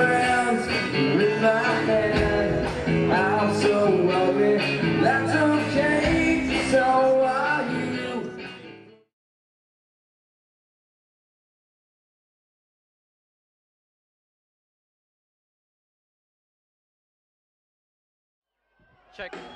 friends with my hand. I'm so wealthy, that's okay. So are you. Check.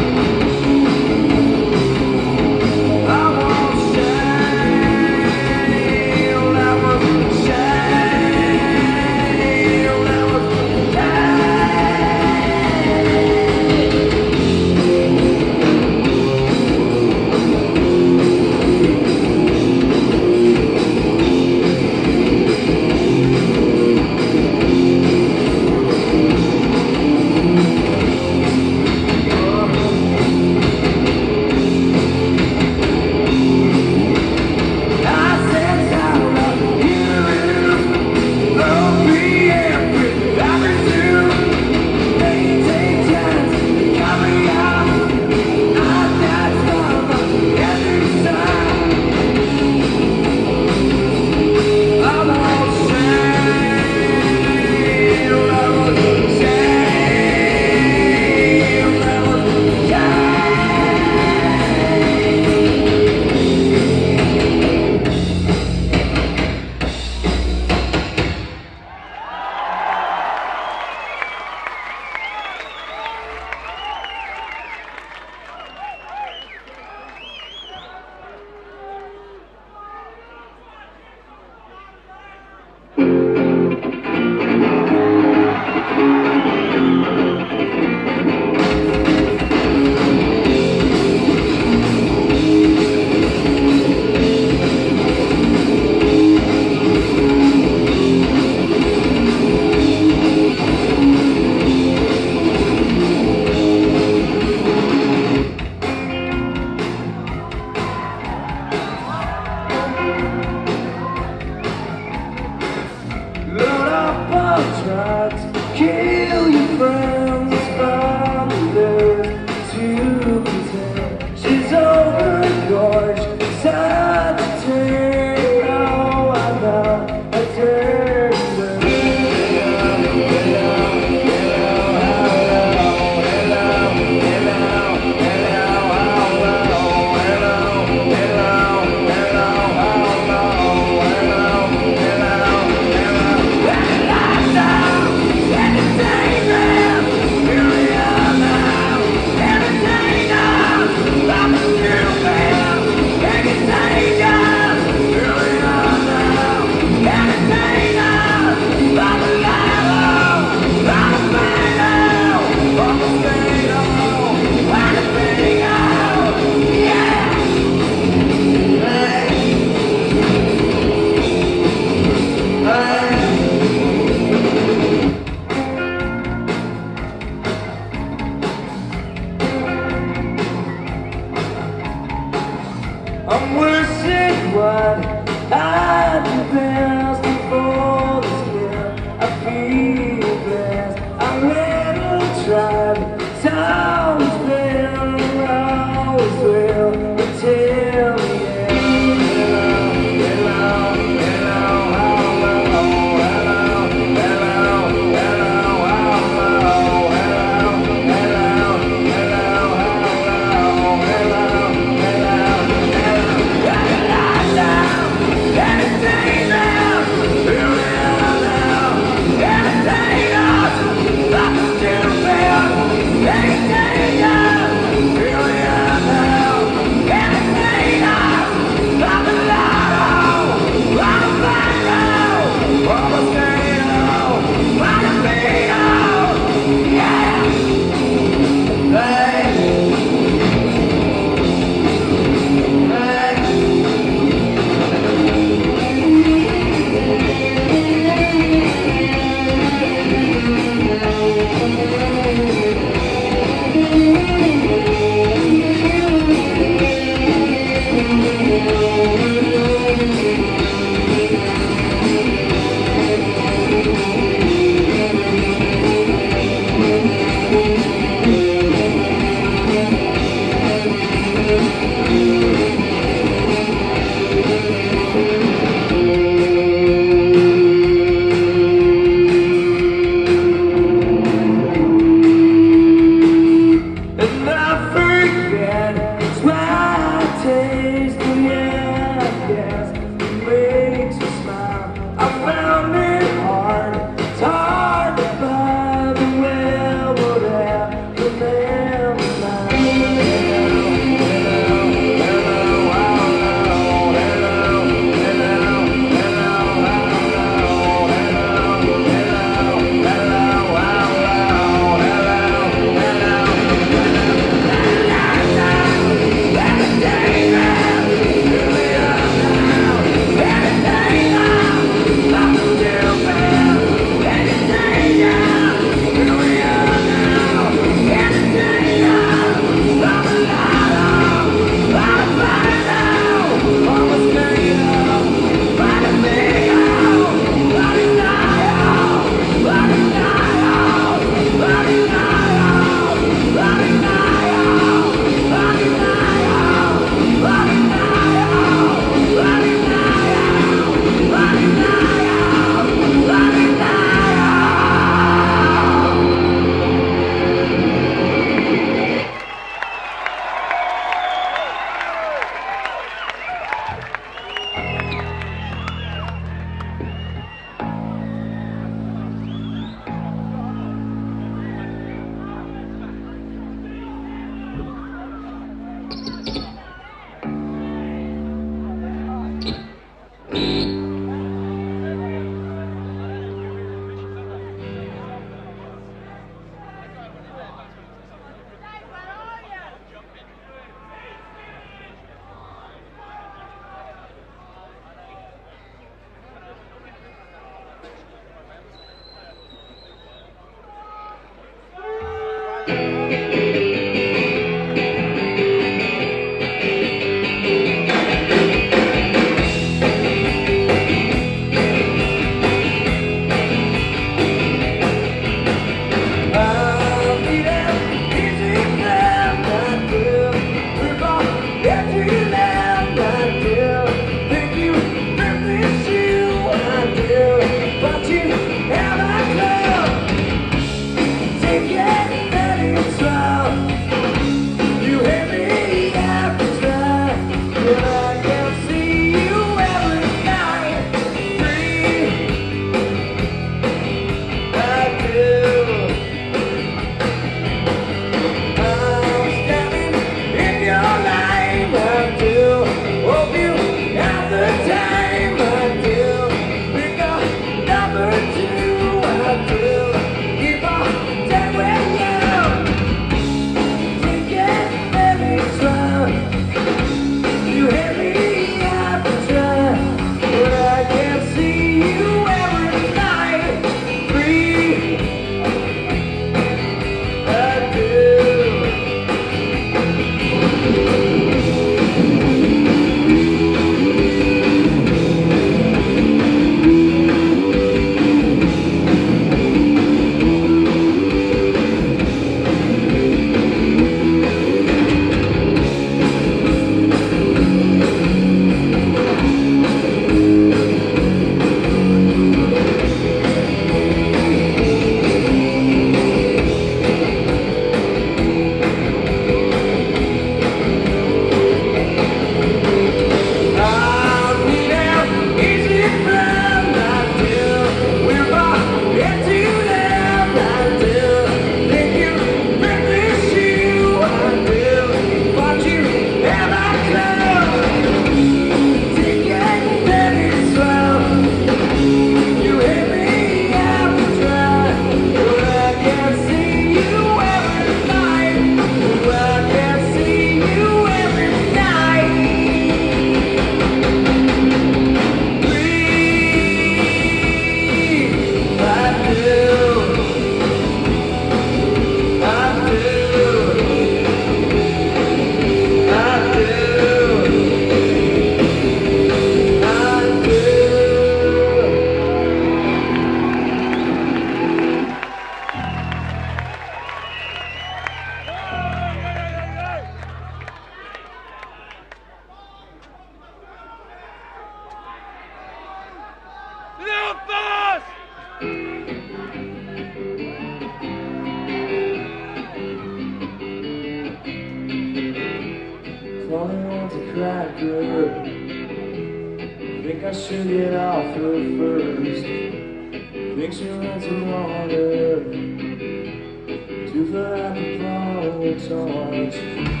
Thank you.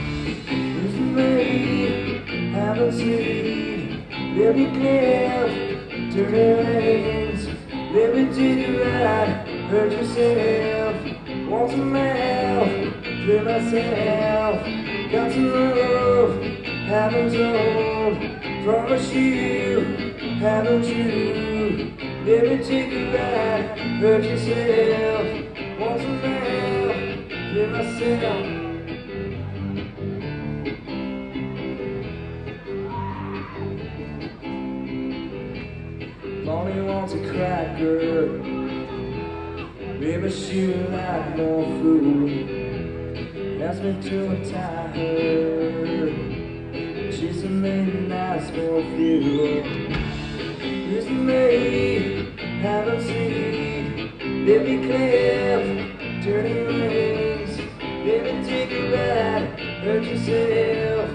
Baby cliff, turning rings. Baby take a ride, hurt yourself.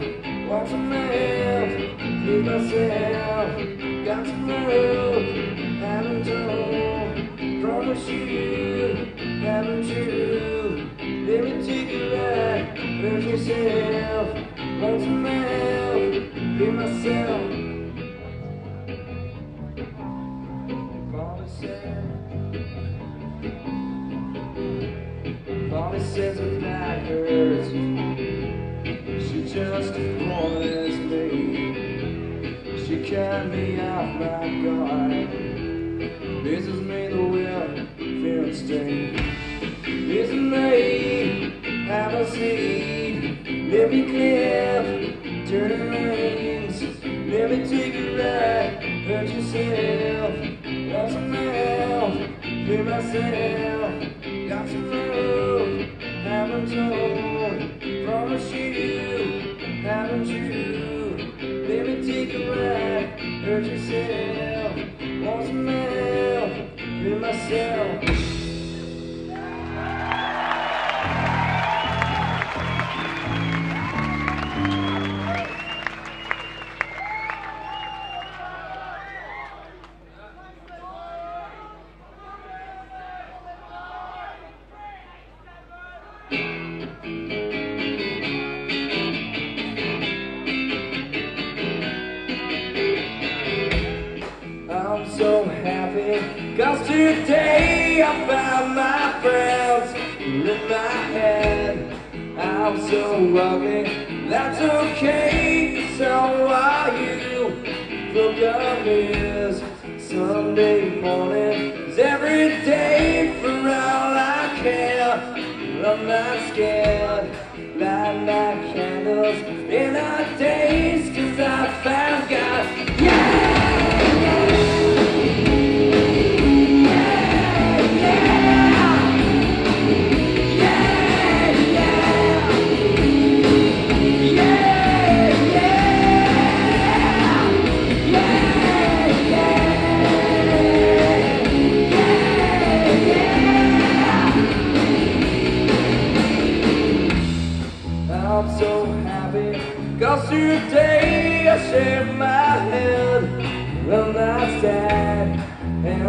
Want some help, clear myself. Got some love, haven't told. Promise you, haven't you? Me take a ride, hurt yourself. Want some help, be myself. She me off my guard. This is me the will, feeling sting. This is me, have a seat. Let me cliff, turn rings. Let me take a ride, hurt yourself. Want some help, myself. Today I found my friends in my head I'm so ugly, that's okay So are you. Broken is Sunday morning. Is every day for all I care. I'm not scared Light my candles. In our days Cause I found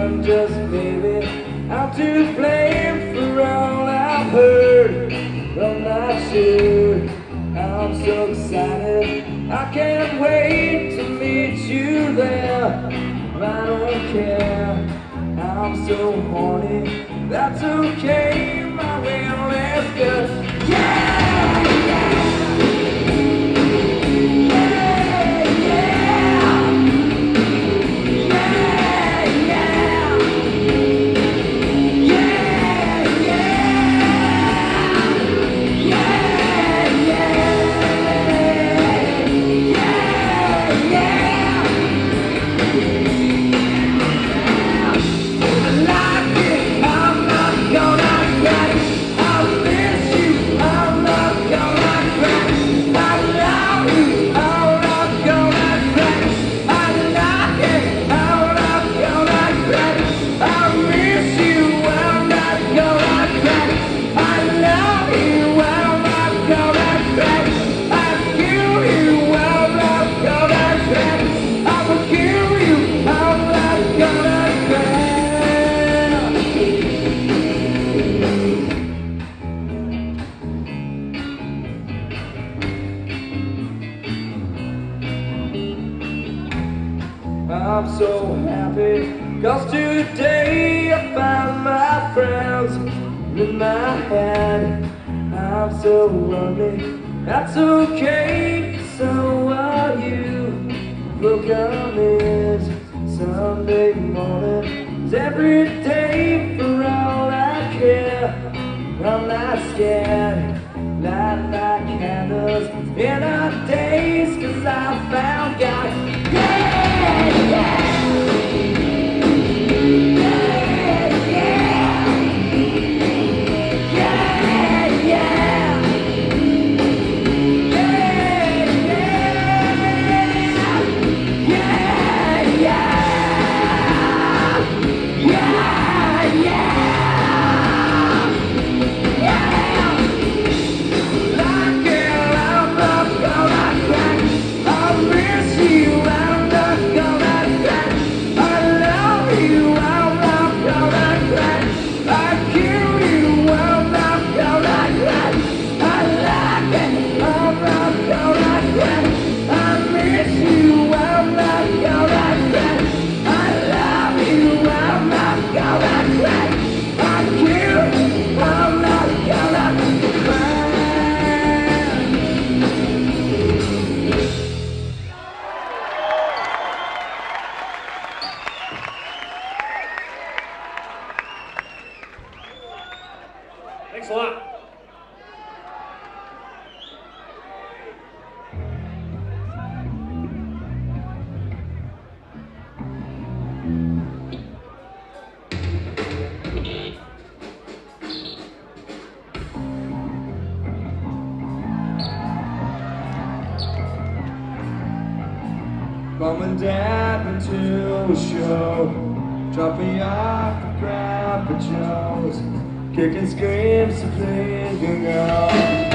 And just maybe I'm to blame for all I've heard. I'm not sure. I'm so excited. I can't wait to meet you there. I don't care. I'm so horny. That's okay My will is good. Yeah! in my head I'm so lonely. That's okay, so are you. Look on this Sunday morning. It's every day for all I care. I'm not scared Light my candles. In our days Cause I found God. Yeah, yeah. Thanks a lot. Mom and Dad went to a show, dropped me off to grab a job. Kicking screams to play the ground.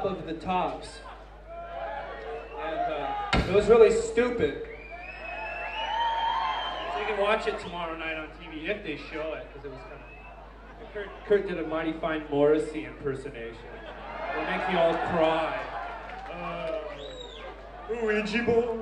Pop of the Tops. And uh, it was really stupid. So you can watch it tomorrow night on TV if they show it, because it was kind of. Kurt, Kurt did a mighty fine Morrissey impersonation. It'll make you all cry. Uh, Ouija board.